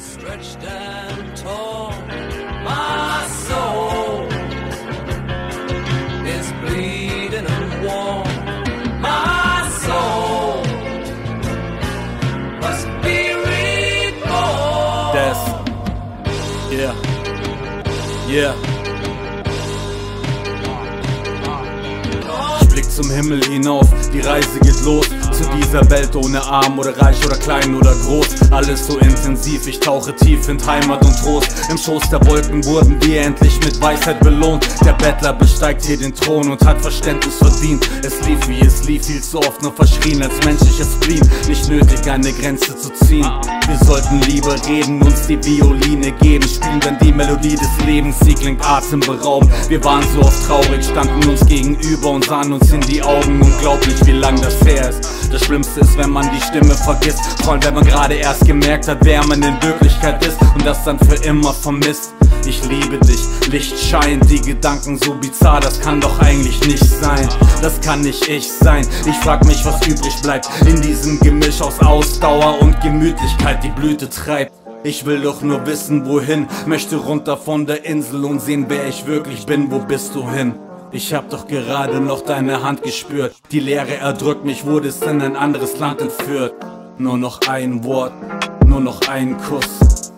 stretched and torn. My soul is bleeding and warm. My soul must be reborn. Das. Yeah. Yeah. Zum Himmel hinauf, die Reise geht los zu dieser Welt ohne Arm oder reich oder klein oder groß. Alles so intensiv, ich tauche tief in Heimat und Trost. Im Schoß der Wolken wurden wir endlich mit Weisheit belohnt. Der Bettler besteigt hier den Thron und hat Verständnis verdient. Es lief wie es lief, viel zu oft nur verschrien als menschliches Spleen. Nicht nötig, eine Grenze zu ziehen. Wir sollten lieber reden, uns die Violine geben. Spielen dann die Melodie des Lebens, sie klingt atemberaubend. Wir waren so oft traurig, standen uns gegenüber und sahen uns in die Augen. Unglaublich, wie lang das her ist. Das Schlimmste ist, wenn man die Stimme vergisst. Vor allem, wenn man gerade erst gemerkt hat, wer man in Wirklichkeit ist und das dann für immer vermisst. Ich liebe dich, Licht scheint, die Gedanken so bizarr, das kann doch eigentlich nicht sein. Das kann nicht ich sein. Ich frag mich, was übrig bleibt in diesem Gemisch aus Ausdauer und Gemütlichkeit, die Blüte treibt. Ich will doch nur wissen, wohin. Möchte runter von der Insel und sehen, wer ich wirklich bin. Wo bist du hin? Ich hab doch gerade noch deine Hand gespürt. Die Leere erdrückt mich, wurdest in ein anderes Land entführt. Nur noch ein Wort, nur noch ein Kuss.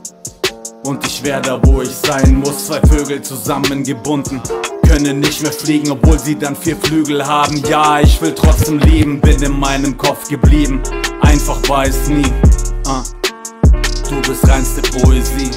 Und ich wär da, wo ich sein muss. Zwei Vögel zusammengebunden. Können nicht mehr fliegen, obwohl sie dann vier Flügel haben. Ja, ich will trotzdem lieben, bin in meinem Kopf geblieben. Einfach es nie. Ah. Du bist reinste Poesie.